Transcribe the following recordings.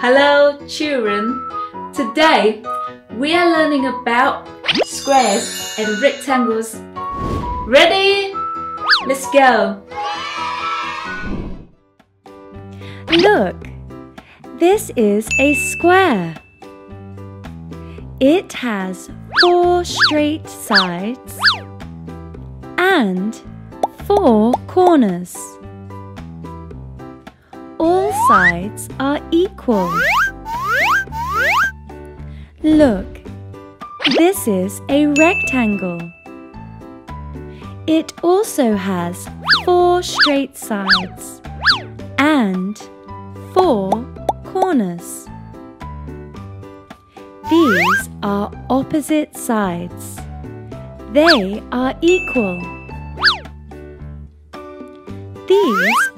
Hello children! Today we are learning about squares and rectangles. Ready? Let's go! Look, this is a square. It has four straight sides and four corners. All sides are equal. Look, this is a rectangle. It also has four straight sides and four corners. These are opposite sides. They are equal.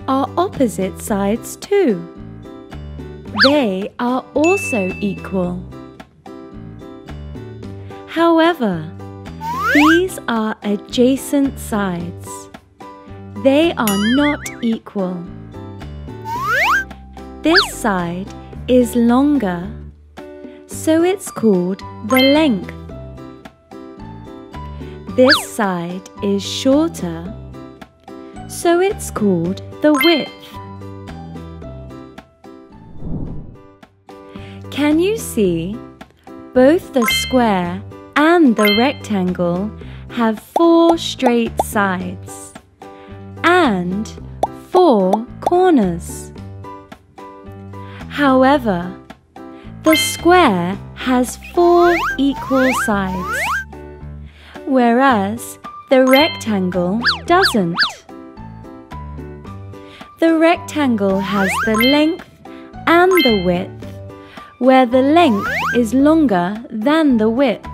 Are opposite sides too. They are also equal. However, these are adjacent sides. They are not equal. This side is longer, so it's called the length. This side is shorter, so it's called the width. Can you see? Both the square and the rectangle have four straight sides and four corners. However, the square has four equal sides, whereas the rectangle doesn't. The rectangle has the length and the width, where the length is longer than the width.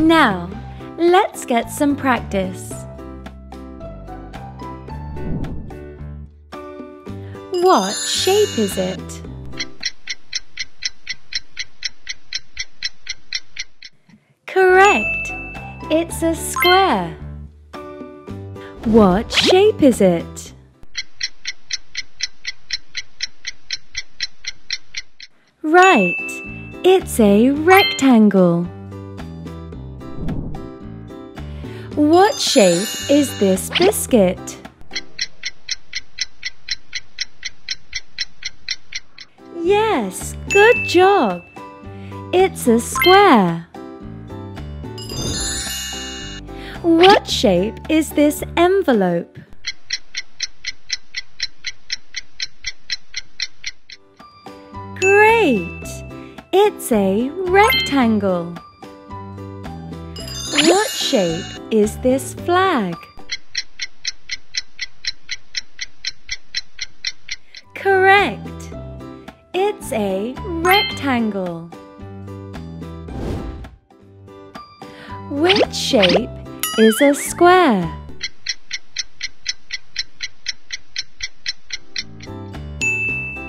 Now, let's get some practice. What shape is it? Correct! It's a square. What shape is it? Right, it's a rectangle. What shape is this biscuit? Yes, good job. It's a square. What shape is this envelope? Great! It's a rectangle. What shape is this flag? Correct! It's a rectangle. Which shape is a square?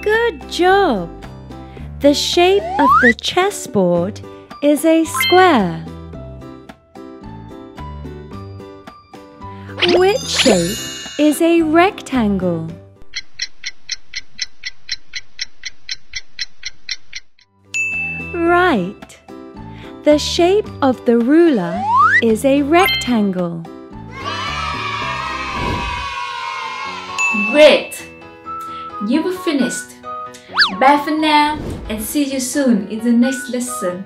Good job! The shape of the chessboard is a square. Which shape is a rectangle? Right. The shape of the ruler is a rectangle. Great! You were finished. Bye for now and see you soon in the next lesson.